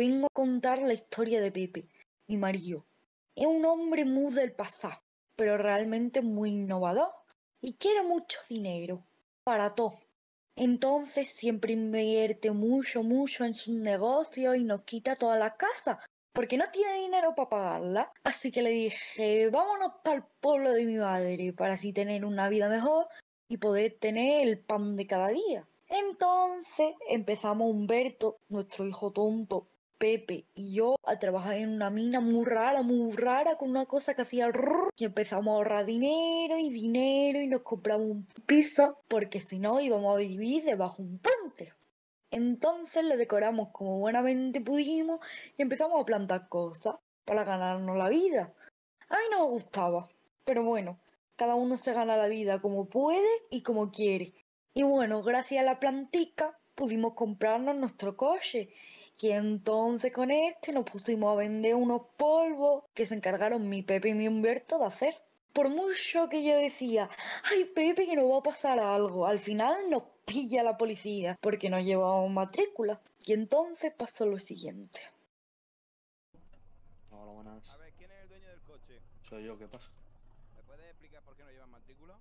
vengo a contar la historia de Pepe, mi marido. Es un hombre muy del pasado, pero realmente muy innovador y quiere mucho dinero para todo. Entonces siempre invierte mucho, mucho en sus negocios y nos quita toda la casa porque no tiene dinero para pagarla. Así que le dije, vámonos para el pueblo de mi madre para así tener una vida mejor y poder tener el pan de cada día. Entonces empezamos Humberto, nuestro hijo tonto, Pepe y yo a trabajar en una mina muy rara, muy rara, con una cosa que hacía rrr, y empezamos a ahorrar dinero y dinero y nos compramos un piso porque si no íbamos a vivir debajo de un puente. Entonces le decoramos como buenamente pudimos y empezamos a plantar cosas para ganarnos la vida. A mí no me gustaba, pero bueno, cada uno se gana la vida como puede y como quiere. Y bueno, gracias a la plantica pudimos comprarnos nuestro coche. Y entonces con este nos pusimos a vender unos polvos que se encargaron mi Pepe y mi Humberto de hacer. Por mucho que yo decía, ay Pepe, que nos va a pasar algo, al final nos pilla la policía porque no llevábamos matrícula. Y entonces pasó lo siguiente. Hola, buenas. A ver, ¿quién es el dueño del coche? Soy yo, ¿qué pasa? ¿Me puedes explicar por qué no llevan matrícula?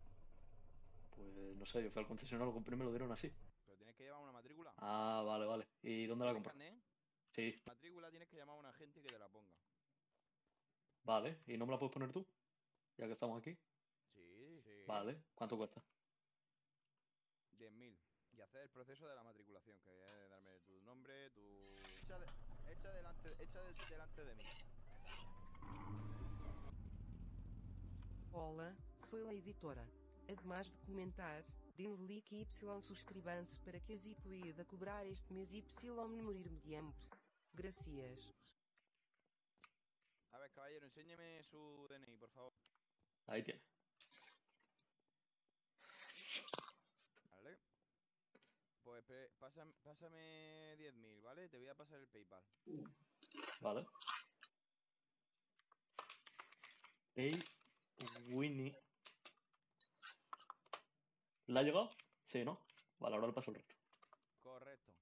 Pues no sé, yo fui al concesionario, lo compré y me lo dieron así. Pero tienes que llevar una matrícula. Ah, vale, vale. ¿Y dónde la carné? Sí, Matrícula tienes que llamar a un agente que te la ponga. vale. ¿Y no me la puedes poner tú? Ya que estamos aquí. Sí, sí. Vale. ¿Cuánto cuesta? 10.000. Y hacer el proceso de la matriculación, que es darme tu nombre, tu... Echa, de- echa delante, echa de- delante de mí. Olá, sou a editora. Ademais de comentar, dê-me like y suscrevam-se para que así pueda cobrar este mês y me morir de hambre. Gracias. A ver, caballero, enséñeme su DNI, por favor. Ahí tiene. ¿Vale? Pues pásame, pásame 10.000, ¿vale? Te voy a pasar el PayPal. Vale. Pay Winnie. ¿La ha llegado? Sí, ¿no? Vale, ahora le paso el resto. Correcto.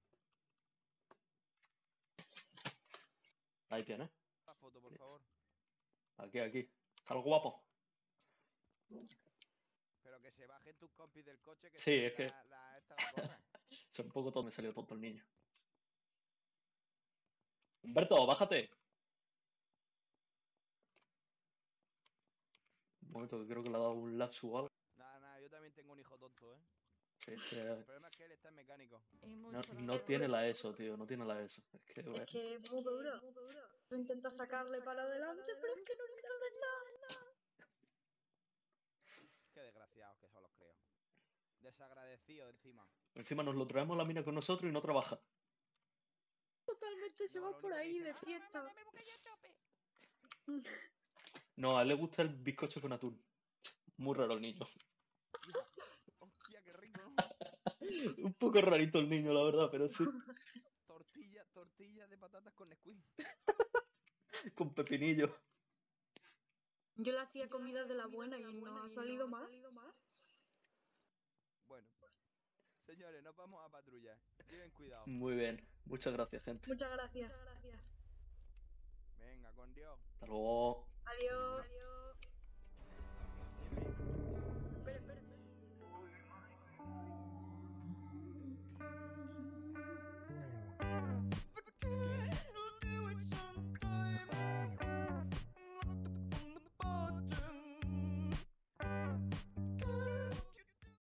Ahí tiene. La foto, por favor. Aquí, aquí. ¿Algo guapo? Pero que se bajen tus compis del coche que Sí, es que- la- la- esta la. Es un poco todo, me salió tonto el niño. Humberto, bájate. Un momento, que creo que le ha dado un lapsus o algo. Nada, nada, yo también tengo un hijo tonto, ¿eh? Sí, El problema es que él está en mecánico. no, no tiene la ESO, tío, no tiene la ESO. Es que, bueno, Es que es muy duro. Tú intentas sacarle para adelante, pero es que no entiendes nada. Qué desgraciados que son los creo. Desagradecidos encima. encima nos lo traemos a la mina con nosotros y no trabaja. Totalmente se No, va por ahí dice, de "Mamá, fiesta. mamá, me busqué yo a tope". No, a él le gusta el bizcocho con atún. Muy raro el niño. Qué rico, ¿no? Un poco rarito el niño, la verdad, pero sí. Tortilla, tortilla de patatas con Nesquik. Con pepinillo. Yo le hacía comida de la buena y no ha salido mal. Bueno. Señores, nos vamos a patrullar. Lleven cuidado. Muy bien. Muchas gracias, gente. Muchas gracias. Venga, con Dios. Hasta luego. Adiós.